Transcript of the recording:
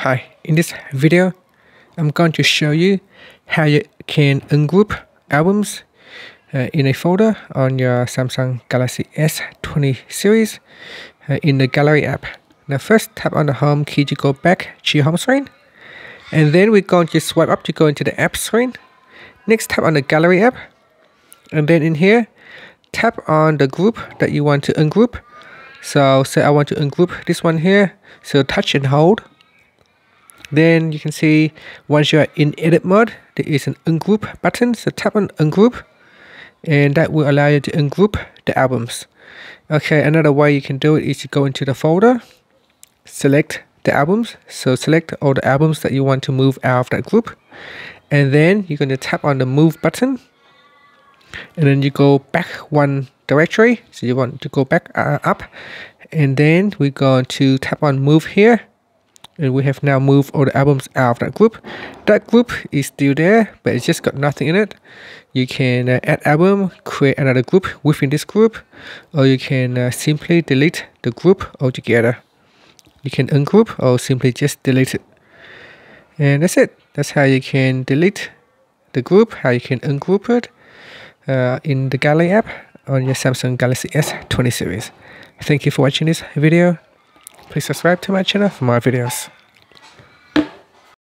Hi, in this video, I'm going to show you how you can ungroup albums uh, in a folder on your Samsung Galaxy S20 series uh, in the Gallery app. Now first tap on the home key to go back to your home screen. And then we're going to swipe up to go into the app screen. Next tap on the Gallery app. And then in here, tap on the group that you want to ungroup. So say I want to ungroup this one here. So touch and hold then you can see once you're in edit mode, there is an ungroup button. So tap on ungroup and that will allow you to ungroup the albums. Okay, another way you can do it is to go into the folder, select the albums. So select all the albums that you want to move out of that group. And then you're going to tap on the move button. And then you go back one directory. So you want to go back uh, up. And then we're going to tap on move here and we have now moved all the albums out of that group. That group is still there, but it's just got nothing in it. You can uh, add album, create another group within this group, or you can uh, simply delete the group altogether. You can ungroup or simply just delete it. And that's it. That's how you can delete the group, how you can ungroup it uh, in the Gallery app on your Samsung Galaxy S20 series. Thank you for watching this video. Please subscribe to my channel for more videos.